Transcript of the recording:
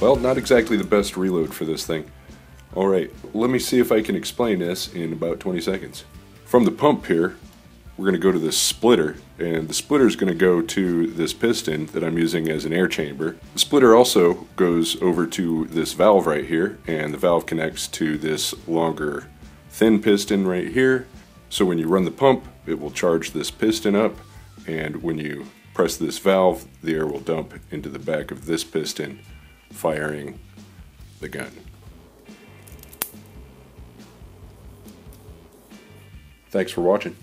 Well, not exactly the best reload for this thing. Alright, let me see if I can explain this in about 20 seconds. From the pump here, we're going to go to this splitter, and the splitter is going to go to this piston that I'm using as an air chamber. The splitter also goes over to this valve right here, and the valve connects to this longer thin piston right here. So when you run the pump, it will charge this piston up, and when you press this valve, the air will dump into the back of this piston, firing the gun. Thanks for watching.